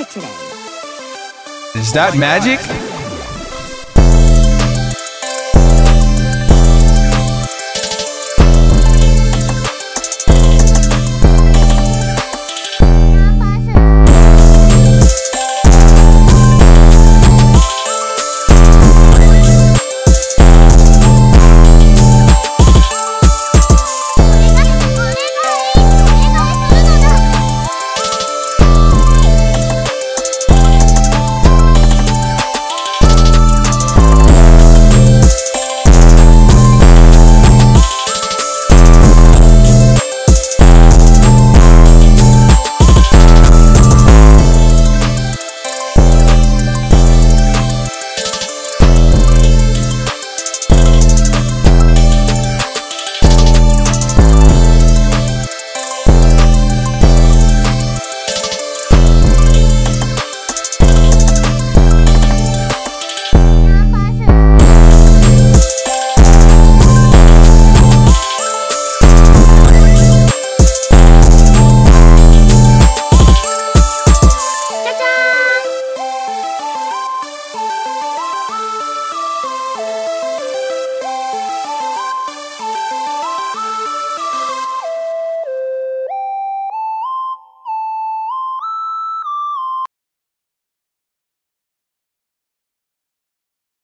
magic today. Is that magic?